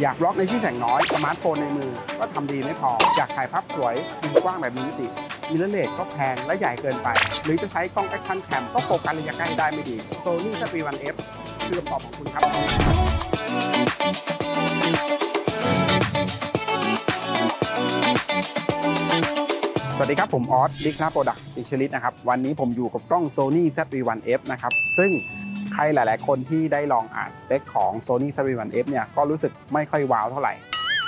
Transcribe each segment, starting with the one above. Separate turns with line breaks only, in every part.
อยาก vlog ในที่แสงน้อย สมาร์ทโฟนในมือ ก็ทำดีไม่พอ อยากถ่ายภาพสวยมุมกว้างแบบมีมิติ mirrorless ก็แพงและใหญ่เกินไป หรือจะใช้กล้อง action cam ก็โฟกัสระยะใกล้ได้ไม่ดี Sony ZV-1F คือคำตอบของคุณครับสวัสดีครับ ผมออสลิกนา product specialist นะครับ วันนี้ผมอยู่กับกล้อง Sony ZV-1F นะครับ ซึ่ง ใครหลาย ๆ คนที่ได้ลองอ่านสเปคของ Sony ZV-1F เนี่ยก็รู้สึกไม่ค่อยว้าวเท่าไหร่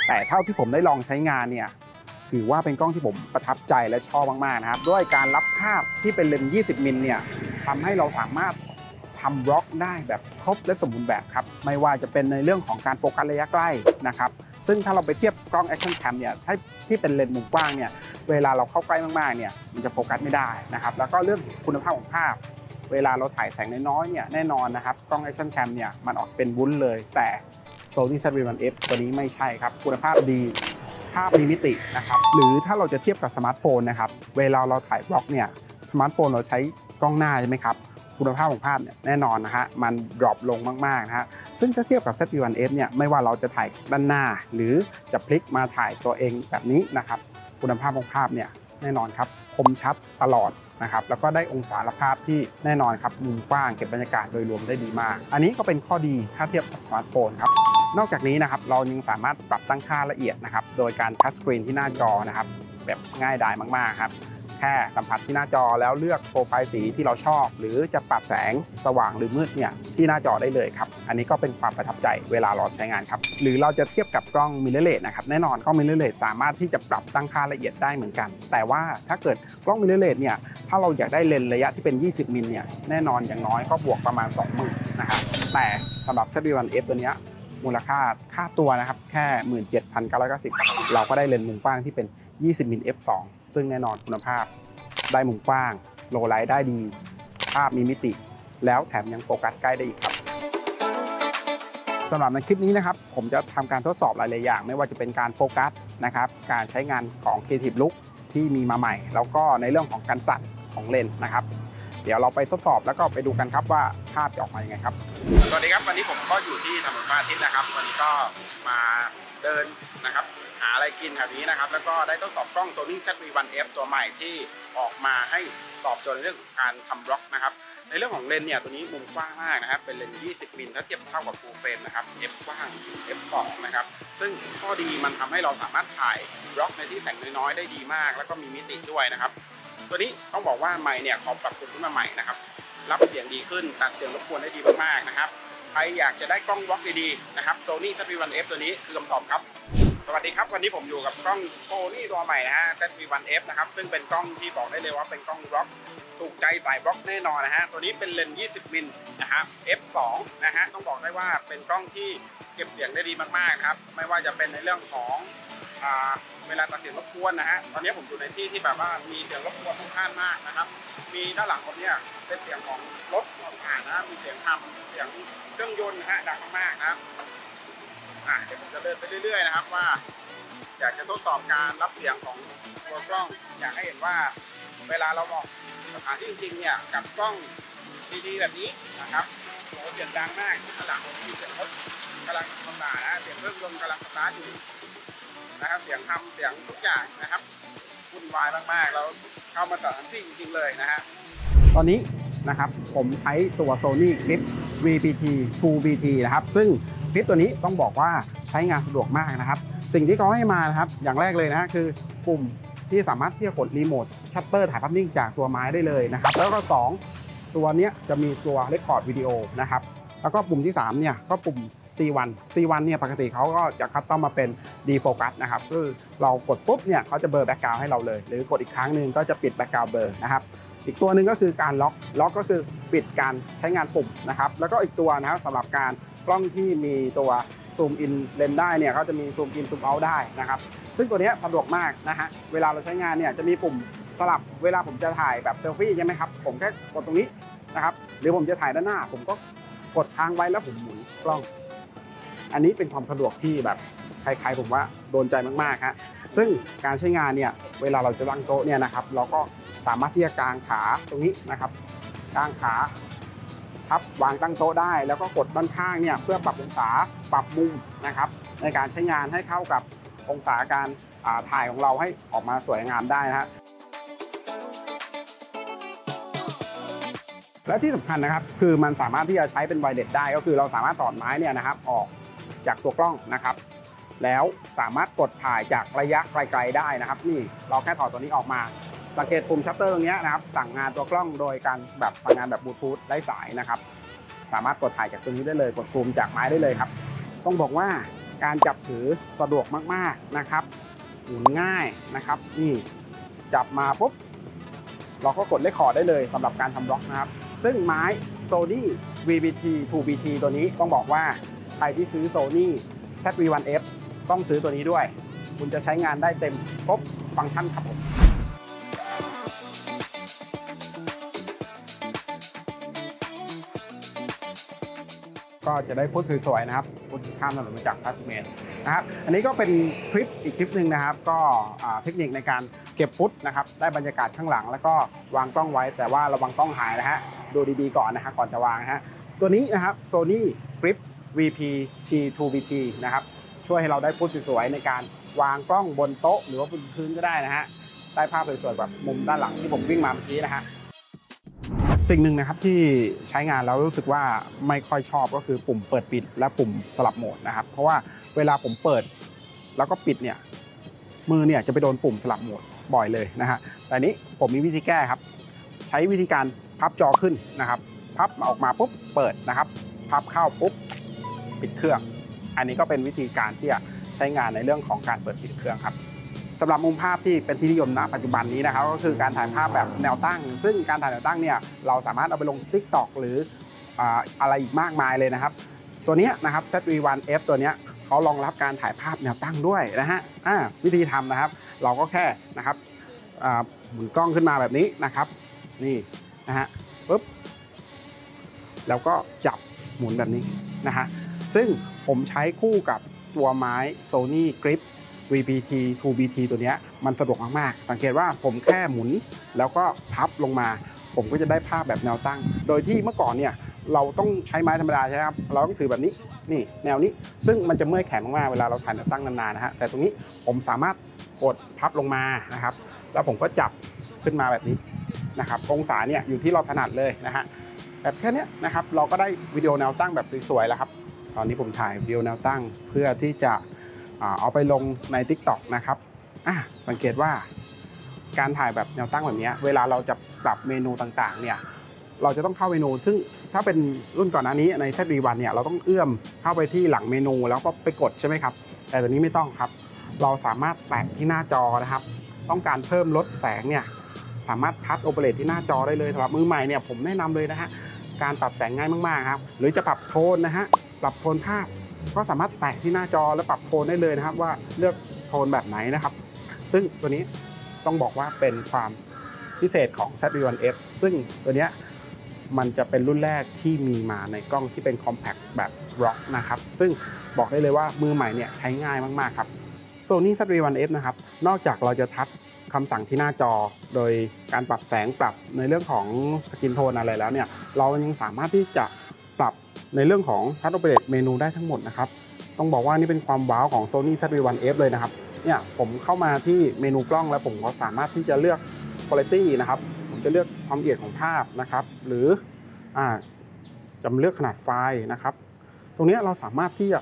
แต่เท่าที่ผมได้ลองใช้งานเนี่ยถือว่าเป็นกล้องที่ผมประทับใจและชอบมาก ๆ นะครับ ด้วยการรับภาพที่เป็นเลนส์ 20 มิลเนี่ยทำให้เราสามารถทำ vlog ได้แบบครบและสมบูรณ์แบบครับ ไม่ว่าจะเป็นในเรื่องของการโฟกัสระยะใกล้นะครับ ซึ่งถ้าเราไปเทียบกล้อง Action Cam เนี่ยถ้าที่เป็นเลนส์มุมกว้างเนี่ย เวลาเราเข้าใกล้มาก ๆ เนี่ย มันจะโฟกัสไม่ได้นะครับ แล้วก็เรื่องคุณภาพของภาพ เวลาเราถ่ายแสงน้อยๆเนี่ยแน่นอนนะครับกล้อง Action Cam เนี่ยมันออกเป็นวุ้นเลย แต่ Sony ZV-1F ตัวนี้ไม่ใช่ครับ คุณภาพดีภาพมีมิตินะครับหรือถ้าเราจะเทียบกับสมาร์ทโฟนนะครับเวลาเราถ่าย vlog เนี่ยสมาร์ทโฟนเราใช้กล้องหน้าใช่ไหมครับคุณภาพของภาพเนี่ยแน่นอนนะฮะมัน drop ลงมากๆนะฮะซึ่งถ้าเทียบกับ ZV-1F เนี่ยไม่ว่าเราจะถ่ายด้านหน้า หรือจะพลิกมาถ่ายตัวเองแบบนี้นะครับคุณภาพของภาพเนี่ย แน่นอนครับคมชัดตลอดนะครับแล้วก็ได้องศารับภาพที่แน่นอนครับมุมกว้างเก็บบรรยากาศโดยรวมได้ดีมาก อันนี้ก็เป็นข้อดีถ้าเทียบกับสมาร์ทโฟนครับนอกจากนี้นะครับเรายังสามารถปรับตั้งค่าละเอียดนะครับโดยการ touch screen ที่หน้าจอนะครับแบบง่ายดายมากๆครับ แค่สัมผัสที่หน้าจอแล้วเลือกโปรไฟล์สีที่เราชอบ หรือจะปรับแสงสว่างหรือมืดเนี่ยที่หน้าจอได้เลยครับ อันนี้ก็เป็นความประทับใจเวลาเราใช้งานครับ หรือเราจะเทียบกับกล้อง mirrorless นะครับแน่นอนกล้อง mirrorless สามารถที่จะปรับตั้งค่าละเอียดได้เหมือนกัน แต่ว่าถ้าเกิดกล้องมิเรเลสเนี่ยถ้าเราอยากได้เลนส์ระยะที่เป็น 20 มิลเนี่ยแน่นอนอย่างน้อยก็บวกประมาณ 20,000นะครับแต่สำหรับ ZV-1F ตัวเนี้ย มูลค่าค่าตัวนะครับแค่ 17,990 เราก็ได้เลนส์มุมกว้างที่เป็น 20มิล f2 ซึ่งแน่นอนคุณภาพได้มุมกว้าง โลไลท์ได้ดี ภาพมีมิติ แล้วแถมยังโฟกัสใกล้ได้อีกครับสำหรับในคลิปนี้นะครับ ผมจะทำการทดสอบหลายๆอย่าง ไม่ว่าจะเป็นการโฟกัสนะครับ การใช้งานของ Creative Look ที่มีมาใหม่ แล้วก็ในเรื่องของการสั่นของเลนส์นะครับ เดี๋ยวเราไปทดสอบแล้วก็ไปดูกันครับว่าภาพจะออกมายังไงครับ สวัสดีครับวันนี้ผมก็อยู่ที่ถนนพระอาทิตย์นะครับ วันนี้ก็มาเดินนะครับหาอะไรกินแถวนี้นะครับ แล้วก็ได้ทดสอบกล้อง Sony ZV-1F ตัวใหม่ที่ออกมาให้ตอบโจทย์ในเรื่องการทำบล็อกนะครับ ในเรื่องของเลนส์เนี่ยตัวนี้มุมกว้างมากนะครับ เป็นเลนส์20 มิลถ้าเทียบเท่ากับ full frame นะครับ f กว้าง f2 นะครับ ซึ่งข้อดีมันทำให้เราสามารถถ่ายบล็อกในที่แสงน้อยๆได้ดีมาก แล้วก็มีมิติด้วยนะครับ ตัวนี้ต้องบอกว่าไมค์เนี่ยขาปรับปรุงขึ้นมาใหม่นะครับ รับเสียงดีขึ้น ตัดเสียงรบกวนได้ดีมากๆนะครับ ใครอยากจะได้กล้องบล็อกดีๆนะครับ Sony ZV-1F ตัวนี้คือคำตอบครับ สวัสดีครับ วันนี้ผมอยู่กับกล้อง Sony ตัวใหม่นะฮะ ZV-1F นะครับ ซึ่งเป็นกล้องที่บอกได้เลยว่าเป็นกล้องบล็อก ถูกใจสายบล็อกแน่นอนนะฮะ ตัวนี้เป็นเลนส์20 มิลนะครับ f2 นะฮะ ต้องบอกได้ว่าเป็นกล้องที่เก็บเสียงได้ดีมากๆนะครับ ไม่ว่าจะเป็นในเรื่องของ เวลาตัดเสียงรบกวนนะฮะ ตอนนี้ผมอยู่ในที่ที่แบบว่ามีเสียงรบกวนค่อนข้างมากนะครับ มีด้านหลังผมเนี่ยเป็นเสียงของรถผ่านนะมีเสียงทำเสียงเครื่องยนต์นะฮะดังมากๆนะครับอะเดี๋ยวผมจะเดินไปเรื่อยๆนะครับว่า อยากจะทดสอบการรับเสียงของตัวกล้อง อยากให้เห็นว่าเวลาเรามองสถานที่จริงๆเนี่ยกับกล้องดีๆแบบนี้นะครับโหเสียงดังมากข้างหลังผมมีเสียงรถกำลังทำงานนะเสียงเครื่องยนต์กำลังสตาร์ทอยู่ นะครับเสียงทำเสียงทุกอย่างนะครับวุ่นวายมากๆแล้วเข้ามาสถานที่จริงๆเลยนะฮะตอนนี้นะครับผมใช้ตัว Sony Clip VPT 2BT นะครับซึ่งคลิปตัวนี้ต้องบอกว่าใช้งานสะดวกมากนะครับ สิ่งที่เขาให้มานะครับอย่างแรกเลยนะฮะคือปุ่มที่สามารถที่จะกดรีโมทชัตเตอร์ถ่ายภาพนิ่งจากตัวไม้ได้เลยนะครับ แล้วก็ 2 ตัวเนี้ยจะมีตัว record วิดีโอนะครับ แล้วก็ปุ่มที่ 3 เนี่ยก็ปุ่ม C1 C1 เนี่ยปกติเขาก็จะคัดต้องมาเป็น defocus นะครับคือเรากดปุ๊บเนี่ยเขาจะเบลอ background ให้เราเลย หรือกดอีกครั้งหนึ่งก็จะปิด background เบลอนะครับอีกตัวหนึ่งก็คือการล็อกล็อกก็คือปิดการใช้งานปุ่มนะครับแล้วก็อีกตัวนะครับสำหรับการกล้องที่มีตัวซูมอินเลนได้เนี่ยเขาจะมีซูมอินซูมเอาได้นะครับซึ่งตัวนี้สะดวกมากนะฮะเวลาเราใช้งานเนี่ยจะมีปุ่มสลับเวลาผมจะถ่ายแบบเซลฟี่ใช่ไหมครับผมแค่กดตรงนี้นะครับหรือผมจะถ่ายด้านหน้า ผมก็กดค้างไว้แล้วผมหมุนกล้อง อันนี้เป็นความสะดวกที่แบบใครๆผมว่าโดนใจมากๆฮะซึ่งการใช้งานเนี่ยเวลาเราจะตั้งโต๊ะเนี่ยนะครับ เราก็สามารถที่จะกางขาตรงนี้นะครับกางขาพับวางตั้งโต๊ะได้ แล้วก็กดด้านข้างเนี่ยเพื่อปรับองศาปรับมุมนะครับ ในการใช้งานให้เข้ากับองศาการาถ่ายของเราให้ออกมาสวยงามได้นะฮะและที่สำคัญนะครับคือมันสามารถที่จะใช้เป็นไวเลสได้ก็คือเราสามารถถอดไม้เนี่ยนะครับออก จากตัวกล้องนะครับ แล้วสามารถกดถ่ายจากระยะไกลๆได้นะครับ นี่เราแค่ถอดตัวนี้ออกมา สังเกตปุ่มชัตเตอร์ตรงนี้นะครับ สั่งงานตัวกล้องโดยการแบบสั่งงานแบบบลูทูธไร้สายนะครับ สามารถกดถ่ายจากตรงนี้ได้เลย กดซูมจากไม้ได้เลยครับ ต้องบอกว่าการจับถือสะดวกมากๆนะครับหมุนง่ายนะครับ นี่จับมาปุ๊บเราก็กด record ได้เลยสำหรับการทำ vlog นะครับ ซึ่งไม้ Sony VPT2BT ตัวนี้ต้องบอกว่า ใครที่ซื้อ Sony ZV-1F ต้องซื้อตัวนี้ด้วย คุณจะใช้งานได้เต็มครบฟังก์ชันครับผมก็จะได้ฟุตสวยๆนะครับฟุตข้ามถนนมาจากพัสเมนนะครับ อันนี้ก็เป็นคลิปอีกคลิปหนึ่งนะครับ ก็เทคนิคในการเก็บฟุตนะครับ ได้บรรยากาศข้างหลัง แล้วก็วางกล้องไว้ แต่ว่าระวังกล้องหายนะฮะ ดูดีๆก่อนนะฮะ ก่อนจะวางนะฮะ ตัวนี้นะครับ Sony Grip VP T2BT นะครับ ช่วยให้เราได้ฟุตสวยๆในการวางกล้องบนโต๊ะ หรือว่าบนพื้นก็ได้นะฮะได้ภาพสวยๆแบบมุมด้านหลังที่ผมวิ่งมาเมื่อกี้นะฮะสิ่งหนึ่งนะครับที่ใช้งานแล้วรู้สึกว่าไม่ค่อยชอบก็คือปุ่มเปิดปิดและปุ่มสลับโหมดนะครับ เพราะว่าเวลาผมเปิดแล้วก็ปิดเนี่ยมือเนี่ยจะไปโดนปุ่มสลับโหมดบ่อยเลยนะฮะแต่นี้ผมมีวิธีแก้ครับ ใช้วิธีการพับจอขึ้นนะครับ พับออกมาปุ๊บเปิดนะครับ พับเข้าปุ๊บ ปิดเครื่อง อันนี้ก็เป็นวิธีการที่จะใช้งานในเรื่องของการเปิดปิดเครื่องครับสำหรับมุมภาพที่เป็นที่นิยมณปัจจุบันนี้นะครับก็คือการถ่ายภาพแบบแนวตั้ง ซึ่งการถ่ายแนวตั้งเนี่ยเราสามารถเอาไปลง Tik t o k หรืออะไรอีกมากมายเลยนะครับ ตัวนี้นะครับ ZV-1F ตัวนี้เขารองรับการถ่ายภาพแนวตั้งด้วยนะฮะวิธีทำนะครับ เราก็แค่นะครับหมุนกล้องขึ้นมาแบบนี้นะครับ นี่นะฮะปุ๊บแล้วก็จับหมุนแบบนี้นะฮะ ซึ่งผมใช้คู่กับตัวไม้ Sony Grip VPT 2BT ตัวนี้มันสะดวกมากๆ สังเกตว่าผมแค่หมุนแล้วก็พับลงมา ผมก็จะได้ภาพแบบแนวตั้ง โดยที่เมื่อก่อนเนี่ยเราต้องใช้ไม้ธรรมดาใช่ไหมครับ เราต้องถือแบบนี้ นี่แนวนี้ ซึ่งมันจะเมื่อยแขนมากๆ เวลาเราถ่ายแนวตั้งนานๆนะฮะ แต่ตรงนี้ผมสามารถกดพับลงมานะครับ แล้วผมก็จับขึ้นมาแบบนี้นะครับ องศาเนี่ยอยู่ที่เราถนัดเลยนะฮะ แบบแค่นี้นะครับ เราก็ได้วิดีโอแนวตั้งแบบสวยๆแล้วครับ ตอนนี้ผมถ่ายวิดีโอแนวตั้งเพื่อที่จะเอาไปลงใน TikTok นะครับอะสังเกตว่าการถ่ายแบบแนวตั้งแบบนี้เวลาเราจะปรับเมนูต่างๆเนี่ยเราจะต้องเข้าเมนู ซึ่งถ้าเป็นรุ่นก่อนหน้านี้ใน ZV-1 เนี่ยเราต้องเอื้อมเข้าไปที่หลังเมนู แล้วก็ไปกดใช่ไหมครับ แต่ตัวนี้ไม่ต้องครับ เราสามารถแตะที่หน้าจอนะครับ ต้องการเพิ่มลดแสงเนี่ยสามารถทัชโอเปเรตที่หน้าจอได้เลยสำหรับมือใหม่เนี่ยผมแนะนำเลยนะฮะการปรับแสงง่ายมากๆครับหรือจะปรับโทนนะฮะ ปรับโทนภาพ ก็สามารถแตะที่หน้าจอแล้วปรับโทนได้เลยนะครับ ว่าเลือกโทนแบบไหนนะครับ ซึ่งตัวนี้ต้องบอกว่าเป็นความพิเศษของ ZV-1F ซึ่งตัวนี้มันจะเป็นรุ่นแรกที่มีมาในกล้องที่เป็น compact แบบ vlog นะครับ ซึ่งบอกได้เลยว่ามือใหม่เนี่ยใช้ง่ายมากๆครับ Sony ZV-1F นะครับ นอกจากเราจะ touch คำสั่งที่หน้าจอ โดยการปรับแสงปรับในเรื่องของ skin tone อะไรแล้วเนี่ย เรายังสามารถที่จะ ในเรื่องของ touch operate เมนูได้ทั้งหมดนะครับ ต้องบอกว่านี่เป็นความว้าวของ Sony ZV-1F เลยนะครับ เนี่ยผมเข้ามาที่เมนูกล้องแล้วผมก็สามารถที่จะเลือก Quality นะครับ ผมจะเลือกความละเอียดของภาพนะครับ หรืออจะเลือกขนาดไฟล์นะครับ ตรงนี้เราสามารถที่จะ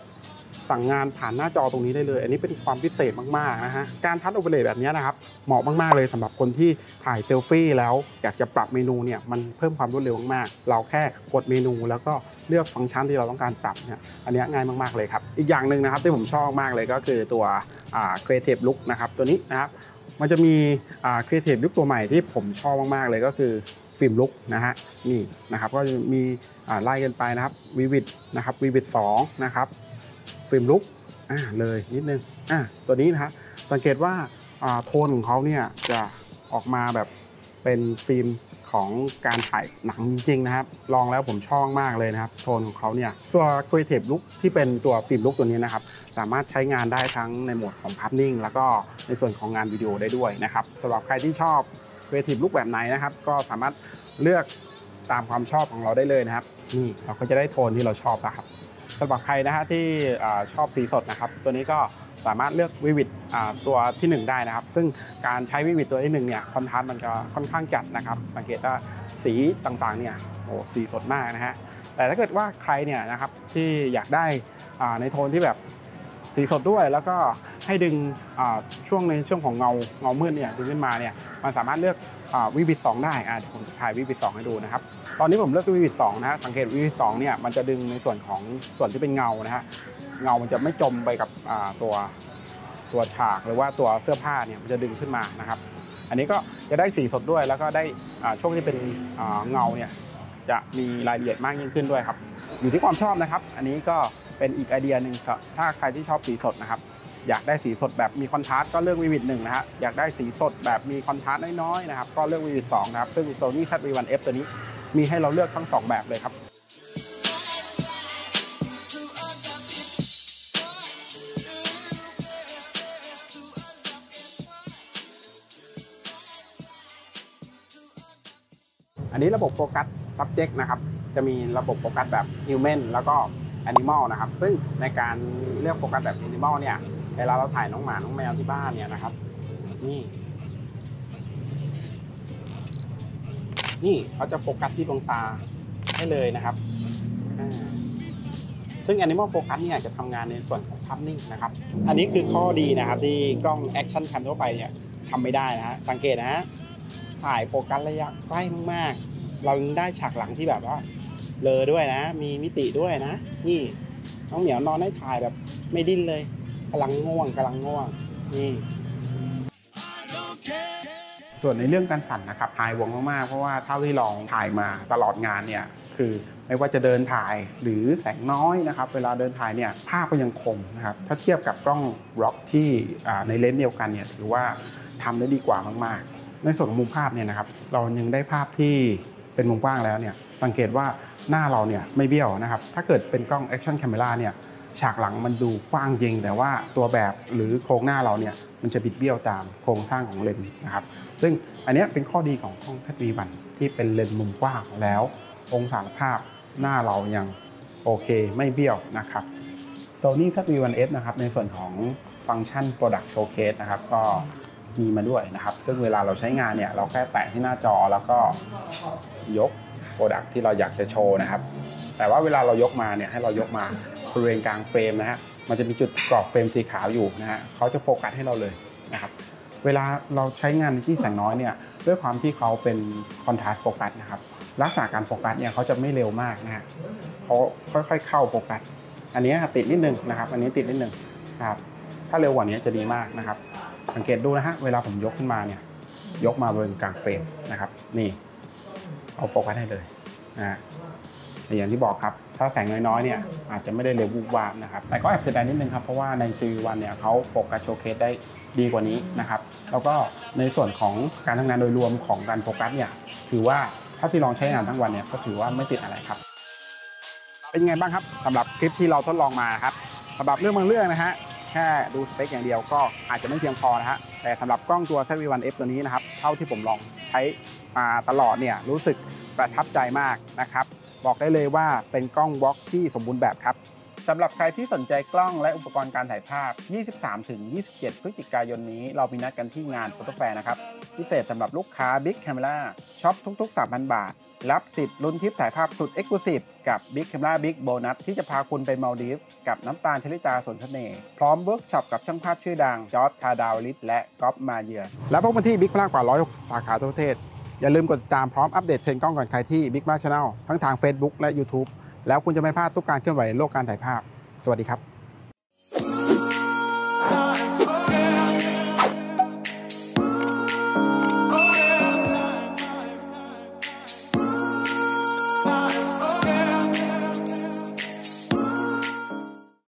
สั่งงานผ่านหน้าจอตรงนี้ได้เลย อันนี้เป็นความพิเศษมากๆนะฮะ การทัชโอเปเรตแบบนี้นะครับ เหมาะมากๆเลยสำหรับคนที่ถ่ายเซลฟี่แล้วอยากจะปรับเมนูเนี่ยมันเพิ่มความรวดเร็วมากๆ เราแค่กดเมนูแล้วก็เลือกฟังก์ชันที่เราต้องการปรับเนี่ย อันนี้ง่ายมากๆเลยครับ อีกอย่างหนึ่งนะครับที่ผมชอบมากเลยก็คือตัว Creative Look นะครับตัวนี้นะครับ มันจะมี Creative Look ตัวใหม่ที่ผมชอบมากๆเลยก็คือ film look นะฮะนี่นะครับก็จะมีไล่กันไปนะครับ vivid นะครับ vivid 2นะครับ film look อ่าเลยนิดนึงอ่าตัวนี้นะฮะสังเกตว่าอ่าโทนของเขาเนี่ยจะออกมาแบบเป็นฟิล์มของการถ่ายหนังจริงๆนะครับ ลองแล้วผมชอบมากเลยนะครับ โทนของเขาเนี่ย ตัว Creative Look ที่เป็นตัว film look ตัวนี้นะครับ สามารถใช้งานได้ทั้งในโหมดของภาพนิ่ง แล้วก็ในส่วนของงานวิดีโอได้ด้วยนะครับสำหรับใครที่ชอบ Creative Look แบบไหนนะครับ ก็สามารถเลือกตามความชอบของเราได้เลยนะครับ นี่เราก็จะได้โทนที่เราชอบนะครับ สำหรับใครนะฮะที่ชอบสีสดนะครับ ตัวนี้ก็สามารถเลือกวิวิดตัวทีหนึ่1 ได้นะครับ ซึ่งการใช้วิวิดตัวที่หนึ่งเนี่ยคอนทราสต์มันจะค่อนข้างจัดนะครับ สังเกตว่าสีต่างๆเนี่ยโอ้สีสดมากนะฮะแต่ถ้าเกิดว่าใครเนี่ยนะครับที่อยากได้ในโทนที่แบบสีสดด้วยแล้วก็ ให้ดึงช่วงในช่วงของเงาเงามืดเนี่ยดึงขึ้นมาเนี่ยมันสามารถเลือกวิวิดสองได้อ่าเดี๋ยวผมถ่ายวิวิดสองให้ดูนะครับตอนนี้ผมเลือกวิวิดสองนะฮะสังเกตวิวิดสองเนี่ยมันจะดึงในส่วนของส่วนที่เป็นเงานะฮะเงามันจะไม่จมไปกับตัวตัวฉากหรือว่าตัวเสื้อผ้าเนี่ยมันจะดึงขึ้นมานะครับ อันนี้ก็จะได้สีสดด้วยแล้วก็ได้ช่วงที่เป็นเงาเนี่ยจะมีรายละเอียดมากยิ่งขึ้นด้วยครับ อยู่ที่ความชอบนะครับ อันนี้ก็เป็นอีกไอเดียหนึ่งสถ้าใครที่ชอบสีสดนะครับ อยากได้สีสดแบบมีคอนทราสต์ก็เลือกวิวิดหนึ่งนะฮะอยากได้สีสดแบบมีคอนทราสต์น้อยๆนะครับก็เลือกวิวิดสองนะครับซึ่ง Sony ZV-1F ตัวนี้มีให้เราเลือกทั้งสองแบบเลยครับอันนี้ระบบโฟกัส subject นะครับ จะมีระบบโฟกัสแบบ human แล้วก็ animal นะครับ ซึ่งในการเลือกโฟกัสแบบ animal เนี่ย เวลาเราถ่ายน้องหมา น้องแมวที่บ้านเนี่ยนะครับ นี่ นี่เขาจะโฟกัสที่ดวงตาให้เลยนะครับ ซึ่ง Animal Focus เนี่ยจะทำงานในส่วนของภาพนิ่งนะครับ อันนี้คือข้อดีนะครับ ที่กล้อง Action Cam ทั่วไปเนี่ยทำไม่ได้นะฮะ สังเกตนะฮะ ถ่ายโฟกัสระยะใกล้มากๆ เราได้ฉากหลังที่แบบว่าเลอด้วยนะ มีมิติด้วยนะ นี่น้องเหมียวนอนได้ถ่ายแบบไม่ดิ้นเลย กำลังง่วงกำลังง่วงนี่ส่วนในเรื่องการสั่นนะครับหายวงมากๆ เพราะว่าเท่าที่ลองถ่ายมาตลอดงานเนี่ยคือไม่ว่าจะเดินถ่ายหรือแสงน้อยนะครับ เวลาเดินถ่ายเนี่ยภาพก็ยังคมนะครับ ถ้าเทียบกับกล้องร็อกที่ในเลนส์เดียวกันเนี่ยถือว่าทำได้ดีกว่ามากๆ ในส่วนของมุมภาพเนี่ยนะครับ เรายังได้ภาพที่เป็นมุมกว้างแล้วเนี่ยสังเกตว่าหน้าเราเนี่ยไม่เบี้ยวนะครับ ถ้าเกิดเป็นกล้อง Action Camera เนี่ย ฉากหลังมันดูกว้างจริง แต่ว่าตัวแบบหรือโครงหน้าเราเนี่ยมันจะบิดเบี้ยวตามโครงสร้างของเลนส์นะครับ ซึ่งอันนี้เป็นข้อดีของกล้อง ZV-1 ที่เป็นเลนส์มุมกว้างแล้ว องศาภาพหน้าเรายังโอเคไม่เบี้ยวนะครับ Sony ZV-1F นะครับในส่วนของฟังก์ชัน Product Showcase นะครับก็มีมาด้วยนะครับ ซึ่งเวลาเราใช้งานเนี่ยเราแค่แตะที่หน้าจอแล้วก็ยก Product ที่เราอยากจะโชว์นะครับ แต่ว่าเวลาเรายกมาเนี่ยให้เรายกมา บริเวณกลางเฟรมนะฮะมันจะมีจุดกรอบเฟรมสีขาวอยู่นะฮะเขาจะโฟกัสให้เราเลยนะครับเวลาเราใช้งานในที่แสงน้อยเนี่ยด้วยความที่เขาเป็นcontrast focus นะครับลักษณะการโฟกัสเนี่ยเขาจะไม่เร็วมากนะฮะเขาค่อยๆเข้าโฟกัส อันนี้ติดนิดนึงนะครับ อันนี้ติดนิดนึงนะครับถ้าเร็วกว่านี้จะดีมากนะครับ สังเกตดูนะฮะเวลาผมยกขึ้นมาเนี่ยยกมาบนกลางเฟรมนะครับ นี่เอาโฟกัสให้เลยนะฮะอย่างที่บอกครับ ถ้าแสงน้อยๆเนี่ยอาจจะไม่ได้เร็ววูบวาบนะครับแต่ก็แอบเสียดายนิดนึงครับเพราะว่าใน ZV-1เนี่ยเขาโฟกัส showcase ได้ดีกว่านี้นะครับแล้วก็ในส่วนของการทำงานโดยรวมของการโฟกัสเนี่ยถือว่าเท่าที่ลองใช้งานทั้งวันเนี่ยก็ถือว่าไม่ติดอะไรครับ เป็นยังไงบ้างครับสำหรับคลิปที่เราทดลองมาครับสำหรับเรื่องบางเรื่องนะฮะแค่ดูสเปคอย่างเดียวก็อาจจะไม่เพียงพอนะฮะแต่สำหรับกล้องตัว ZV-1F ตัวนี้นะครับเท่าที่ผมลองใช้มาตลอดเนี่ยรู้สึกประทับใจมากนะครับ บอกได้เลยว่าเป็นกล้องบล็อกที่สมบูรณ์แบบครับสำหรับใครที่สนใจกล้องและอุปกรณ์การถ่ายภาพ 23-27 พฤศจิกายนนี้ เรามีนัดกันที่งาน Photo Fair นะครับ พิเศษสำหรับลูกค้า Big Camera ช็อปทุกๆ 3,000 บาท รับสิทธิ์ลุ้นทริปถ่ายภาพสุด Exclusive กับ Big Camera Big Bonus ที่จะพาคุณไปมาลดีฟกับน้ำตาลชลิตาส่วนเสน่ห์พร้อมเวิร์กช็อปกับช่างภาพชื่อดังจอร์ดคาดาวลิสและก๊อฟมาเยือและพบกันที่ Big มากกว่า 160 สาขาทั่วประเทศ อย่าลืมกดติดตามพร้อมอัปเดตเทรนด์กล้องก่อนใครที่ Big มาก Channel ทั้งทาง Facebook และ YouTube แล้วคุณจะไม่พลาดทุกการเคลื่อนไหวในโลกการถ่ายภาพ สวัสดีครับ